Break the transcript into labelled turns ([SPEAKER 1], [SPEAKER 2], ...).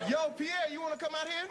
[SPEAKER 1] Yo, Pierre, you want to come out here?